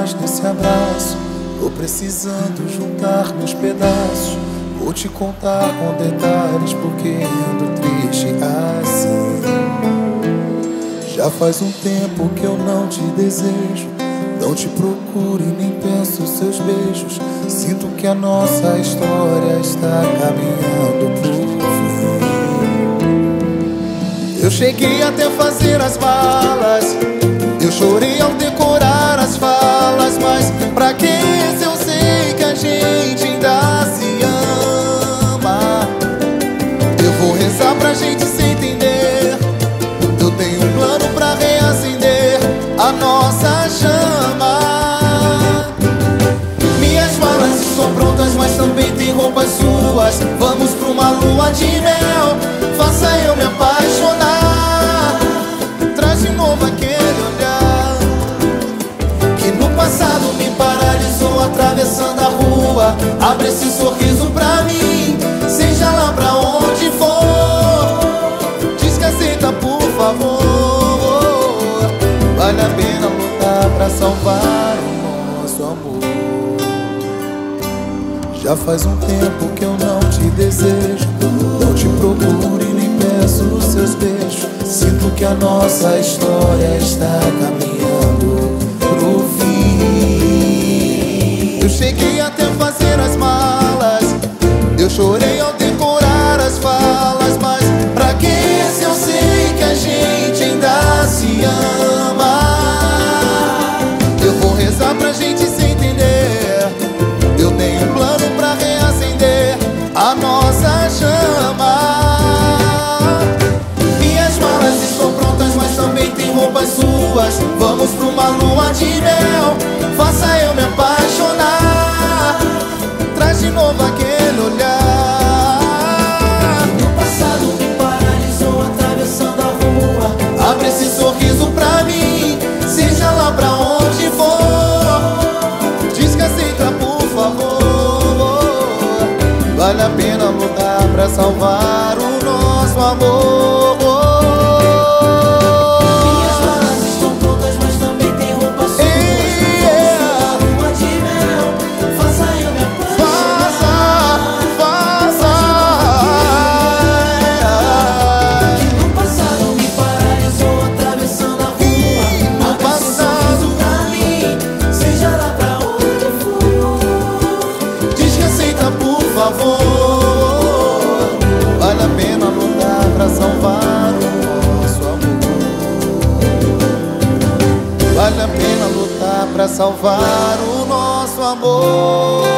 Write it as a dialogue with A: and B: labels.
A: mais nesse abraço. Tô precisando juntar meus pedaços. Vou te contar com detalhes porque ando triste assim. Já faz um tempo que eu não te desejo. Não te procuro e nem penso seus beijos. Sinto que a nossa história está caminhando pro fim. Eu cheguei até fazer as malas. Eu chorei ao decorar as falas, mas pra que se eu sei que a gente ainda se ama? Eu vou rezar pra gente se entender. Eu tenho um plano pra reacender a nossa chama. Minhas malas estão prontas, mas também tem roupas suas. Vamos pra uma lua de mel. Esse sorriso pra mim, seja lá pra onde for. Diz que aceita, por favor. Vale a pena lutar pra salvar o nosso amor. Já faz um tempo que eu não te desejo. Não te procuro e nem peço os seus beijos. Sinto que a nossa história está caminhando Vamos pra uma lua de mel. Faça eu me apaixonar. Traz de novo aquele olhar. No passado me paralisou atravessando a rua. Abre esse sorriso pra mim, seja lá pra onde for. Diz que aceita, por favor. Vale a pena lutar pra salvar o nosso amor. Favor. Vale a pena lutar pra salvar o nosso amor. Vale a pena lutar pra salvar o nosso amor.